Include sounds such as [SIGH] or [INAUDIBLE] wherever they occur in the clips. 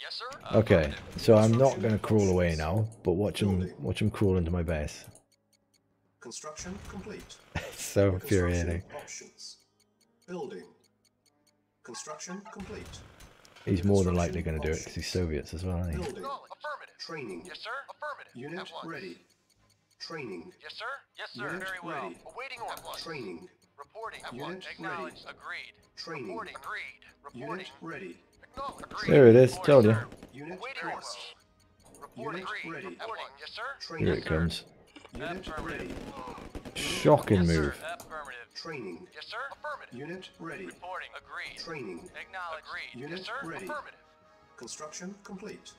Yes, sir. Uh, okay, so I'm not going to crawl away now, but watch him, watch him crawl into my base. Construction complete. It's [LAUGHS] so infuriating. Options. Building. Construction complete. He's more than likely going to do it because he's Soviets as well, isn't he? Building. Affirmative. Training. Yes, sir. Affirmative. Unit ready. Training. Yes, sir. Yes, sir. Unit Very well. ready. Awaiting orders. Training. Reporting. At Unit once. ready. Agreed. Training. Reporting. Agreed. Reporting. Unit ready. Acknowledged. Agreed. There it is, told you. Unit ready. orders. Reporting. Unit Agreed. ready. Reporting. Yes, sir. Training. Here it comes. Shocking move. Training. Yes, sir. Affirmative. Unit ready. Reporting. Agreed. Training. Acknowledged. Agreed. Unit yes, sir. ready. Affirmative. Construction complete.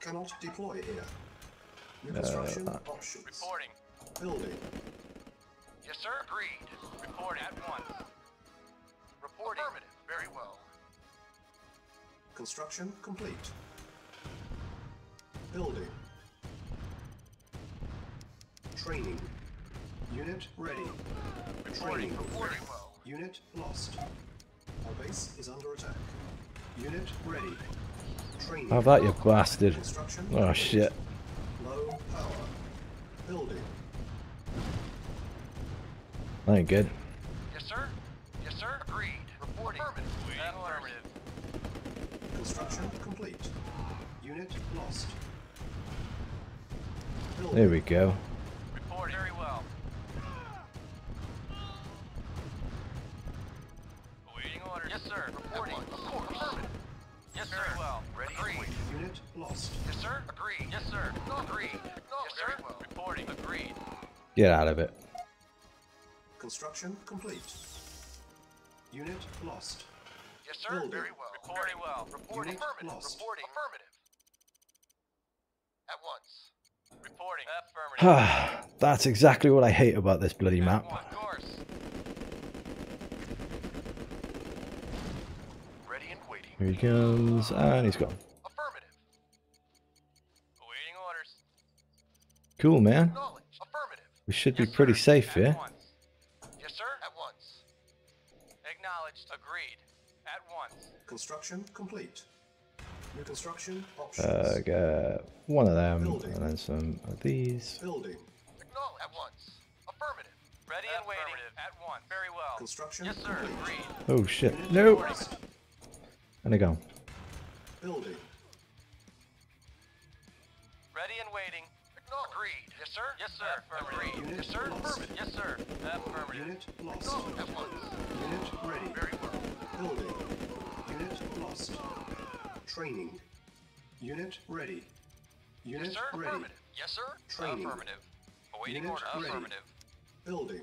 Cannot deploy here. New construction Uh, options. Reporting. Building. Yes, sir. Agreed. Reporting. At once. Construction complete. Building. Training. Unit ready. Reporting. Training. Very well. Unit lost. Our base is under attack. Unit ready. Training. Have that, you bastard. Construction Oh, complete. shit. Low power. Building. That ain't good. Construction complete. Unit lost. Building. There we go. Reporting. Very well. Awaiting orders. Yes, sir. Reporting. Of course. Affirmative. Yes, sir. Very well. Ready. Agreed. Unit lost. Yes, sir. Agreed. Yes, sir. Agreed. Yes, sir. Well. Reporting. Agreed. Get out of it. Construction complete. Unit lost. Yes, sir. Building. Very well. Reporting. well. Reporting. Unit Affirmative. lost. Reporting. Affirmative. At once. Reporting. Affirmative. [SIGHS] That's exactly what I hate about this bloody map. one. Of course. Ready and waiting. Here he comes, and he's gone. Affirmative. Awaiting orders. Cool, man. Affirmative. We should be pretty sir. safe At here. Construction complete. New construction options. Uh, get one of them, and then some of these. Building. Acknowledged. At once. Affirmative. Ready and waiting. At once. Very well. Construction Yes, sir. complete. Agreed. Oh shit! No! Lost. And they go. Building. Ready and waiting. Agreed. Yes, sir. Yes, sir. Agreed. Yes, sir. Affirmative. Yes, sir. Affirmative. Unit lost. At once. Unit ready. Very well. Building. Unit lost. Training. Unit ready. Unit Yes, sir. ready. Affirmative. Yes, sir. Training. Affirmative. Awaiting Unit order. ready. Affirmative. Building.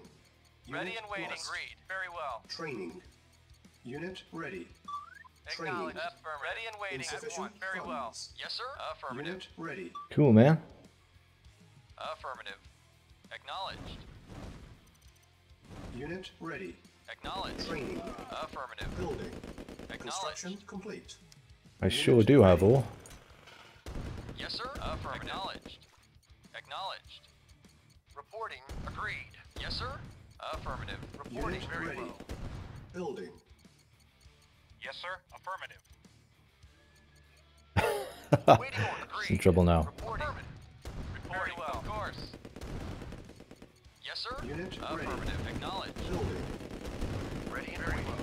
Ready and waiting. lost. Agreed. Very well. Training. Unit ready. Acknowledged. Training. Affirmative. Ready and waiting. At Insufficient once. Very well. Yes, sir. Affirmative. Unit ready. Cool, man. Affirmative. Acknowledged. Unit ready. Acknowledged. Training. Affirmative. Building. Acknowledged. Construction complete. I sure do have all. Yes, sir. Uh, Affirmative. Acknowledged. Acknowledged. Reporting. Agreed. Yes, sir. Affirmative. Reporting. Unit Very ready. well. Building. Yes, sir. Affirmative. [LAUGHS] Waiting order. Agreed. in trouble now. Reporting. Reporting. well. Of course. Yes, sir. Unit ready. Affirmative. Acknowledged. Building. Ready and very well.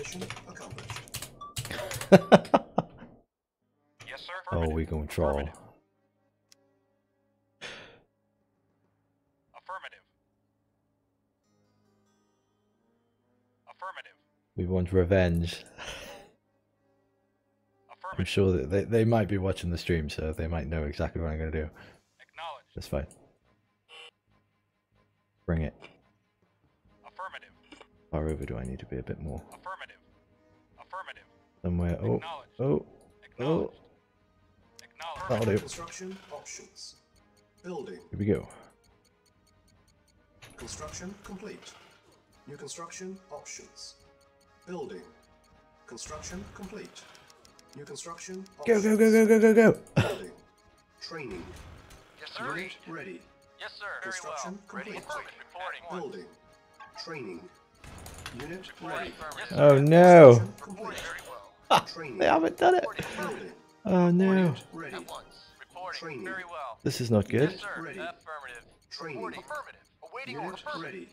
Mission accomplished. [LAUGHS] Yes, sir. Oh, we going troll. Affirmative. Affirmative. We want revenge. I'm sure that they, they might be watching the stream, so they might know exactly what I'm going to do. Acknowledged. That's fine. Bring it. Affirmative. far over do I need to be? A bit more. Affirmative. Affirmative. Somewhere. Oh, oh, oh. Acknowledged. Acknowledged. That'll do. Construction options. Building. Here we go. Construction complete. New construction options. Building. Construction complete. New construction Go, options. go, go, go, go, go, go. Building. Training. Yes, sir. Unit ready. Yes, sir. Very well. Construction Ready. complete. Affirmative. Reporting. Building. Training. Unit ready. Yes. Oh no. Construction complete. Very well. Training. They haven't done it. Oh no. Unit ready. At once. Reporting. Training. Very well. This is not good. Yes. Ready. Affirmative. Training. Reporting. Affirmative. Awaiting Unit order. Ready. Ready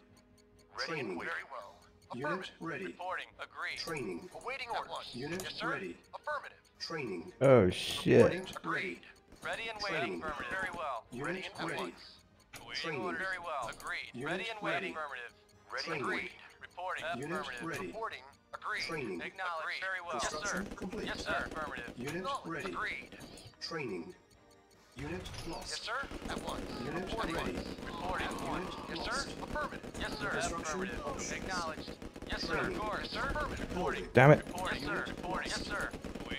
Training. waiting. Very well. Unit ready. Reporting. Agreed. Training. Awaiting orders. Unit yes, sir. ready. Affirmative. Training. Oh shit. Unit ready. Ready and Training. waiting. Affirmative. Very well. Unit ready and ready. Awaiting Training. order. Very well. Agreed. Unit ready and waiting. Affirmative. Ready Training. agreed. Reporting. Unit Affirmative. ready. Reporting. Agreed. Training. Acknowledged. Very well. Yes, sir. Complete. Yes, sir. Affirmative. Unit ready. Agreed. Training. Unit lost. Yes, sir. At once. Unit Reporting. ready. Reporting. At once. Yes, sir. Affirmative. Yes, sir. Affirmative. options. Acknowledged. Yes, sir. Of course. Sir. Affirmative. Reporting. Damn it. Reporting. Yes, sir. Reporting. Yes, sir.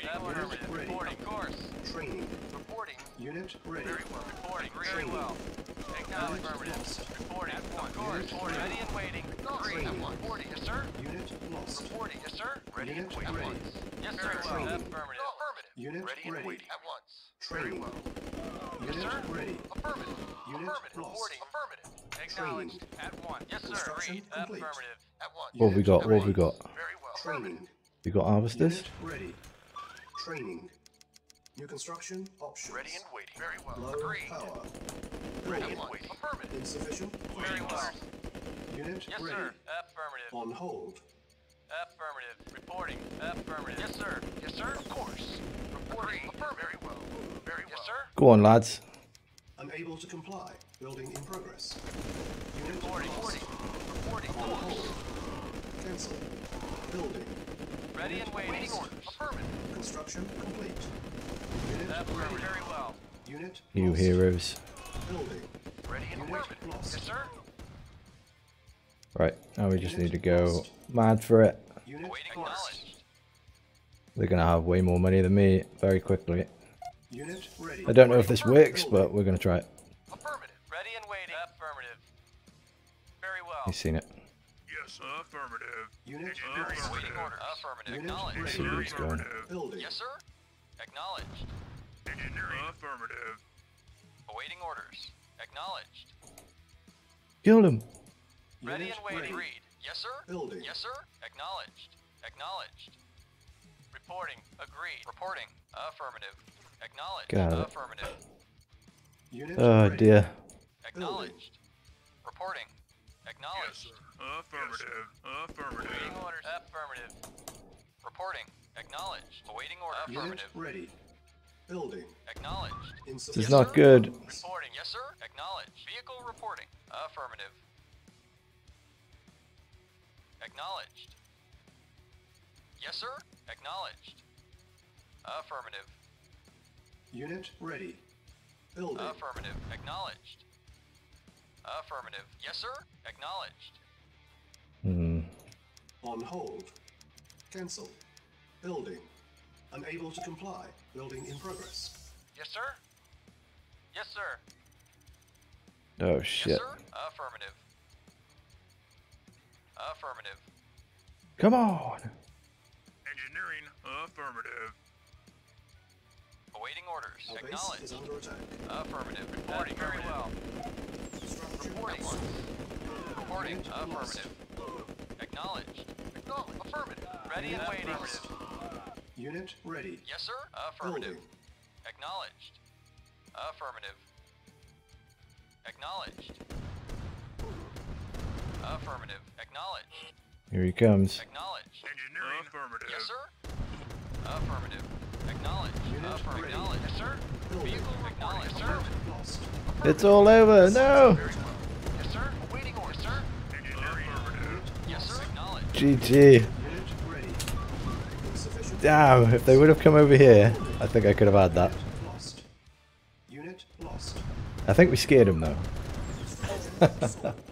Affirmative. ready. Reporting. Of course. Training. Reporting. Unit ready. Very well. Reporting. Very well. Acknowledged. Affirmative. Reporting. At once. Course. Unit ready. Ready and waiting. Agreed. At once. Reporting. Yes, sir. Unit lost. Reporting. Yes, sir. Ready Unit and waiting. At once. Yes, sir. Very Well. well. Affirmative. Affirmative. Unit Ready and waiting. At once. Training. Yes, Unit sir. ready. Affirmative. Unit Affirmative. lost. Reporting. Affirmative. Acknowledged. At once. Yes, sir. Construction Agreed. complete. Affirmative. At once. What have we got? What have we got? Very well. Training. We got harvesters. Unit ready. Training. New construction options. Ready and waiting. Very well. Low Agreed. power. At Building. once. Affirmative. Insufficient Very well. Unit Yes, ready. sir. Affirmative. On hold. Affirmative. Reporting. Affirmative. Yes, sir. Yes, sir. Of course. Reporting. Affirmative. Very well. Very well. Yes, sir. Go on, lads. Unable to comply. Building in progress. Unit Reporting. lost. Reporting. Reporting. On Course. hold. Cancel. Building. Ready and waiting. Waiting orders. Affirmative. Construction complete. Unit Affirmative. ready. Very well. Unit You lost. heroes. Building. Ready and Unit affirmative. lost. Yes, sir. Right. Now we just need to go mad for it. Unit lost. They're gonna have way more money than me very quickly. Unit ready. I don't know if this works, but we're gonna try it. Affirmative. Ready and waiting. Affirmative. Very well. He's seen it. Yes, affirmative. Unit Engineering lost. awaiting orders. Affirmative. Unit Acknowledged. ready. See where going. Building. Yes, sir. Acknowledged. Engineering. Affirmative. Awaiting orders. Acknowledged. Killed him. Ready Unit and waiting. ready. Agreed. Yes, sir. Building. Yes, sir. Acknowledged. Acknowledged. Reporting. Agreed. Reporting. Affirmative. Acknowledged. Got it. Affirmative. Unit Oh ready. dear. Acknowledged. Reporting. Yes, Acknowledged. sir. Affirmative. Affirmative. Awaiting orders. Affirmative. Reporting. Acknowledged. Awaiting order. Unit Affirmative. ready. Building. Acknowledged. This is Insufficient. not good. Reporting. Yes, sir. Acknowledged. Vehicle reporting. Affirmative. Acknowledged. Yes, sir. Acknowledged. Affirmative. Unit ready. Building. Affirmative. Acknowledged. Affirmative. Yes, sir. Acknowledged. Hmm. On hold. Cancel. Building. Unable to comply. Building in progress. Yes, sir. Yes, sir. Oh shit. Yes, shit. sir. Affirmative. Affirmative. Come on. Engineering. Affirmative. Awaiting orders. Acknowledged. is under attack. Affirmative. Reporting very well. Structure Reporting. Reporting. Affirmative. Acknowledged. Acknowledged. Affirmative. Ready and waiting. lost. Unit ready. Yes, sir. Affirmative. Building. Acknowledged. Affirmative. Acknowledged. Affirmative. Acknowledged. Here he comes. Acknowledged. Engineering. Affirmative. Yes, sir. Affirmative. Acknowledged. Unit Affirmative. ready. Acknowledged. Yes, sir. Building. Vehicle acknowledged. Yes, sir. It's all over. No. GG. Unit ready. Insufficient. Damn. If they would have come over here, I think I could have had that. Lost. Unit lost. I think we scared him though. [LAUGHS]